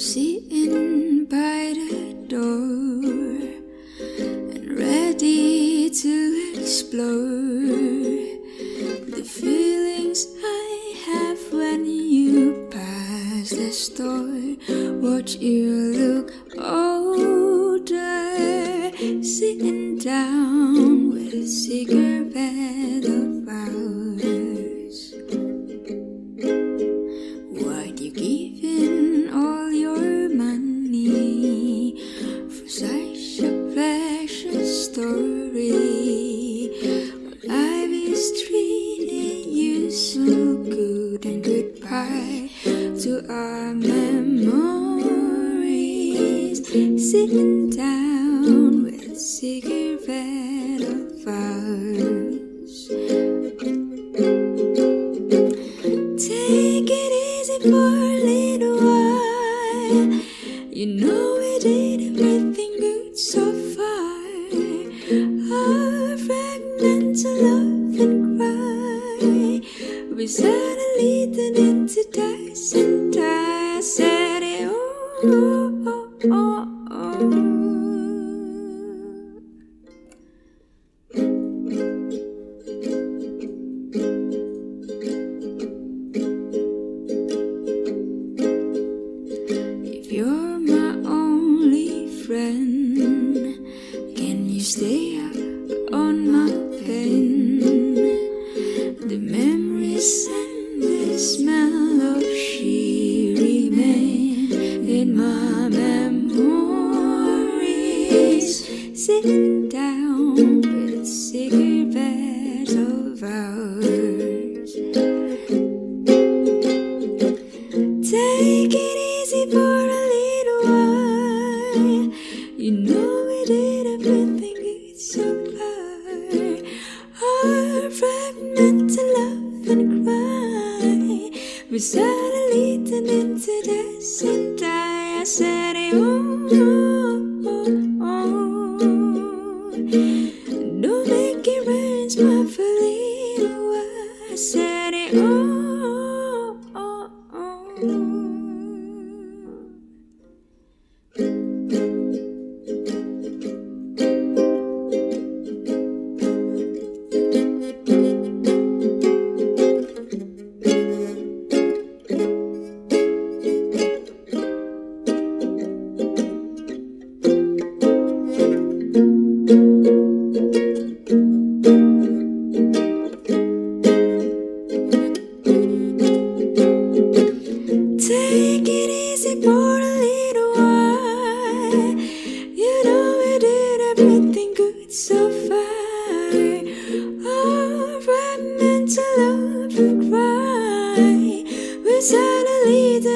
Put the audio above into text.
sitting by the door and ready to explore the feelings I have when you pass the store. Watch you look older, sitting down with a cigarette. Story? Well, I was treating you so good and goodbye to our memories. Sitting down with a cigarette of flowers. Take it easy for a little while. You know Our love and cry. We suddenly turned into dice and I said oh, you stay up on my pen? The memories and the smell of she remain in my memories. Sitting down with cigarettes did everything good so far. Our fragments of love and cry. We suddenly turned into dust and die. I said, it, oh, oh, oh. Don't make it rain, my while. I said, oh,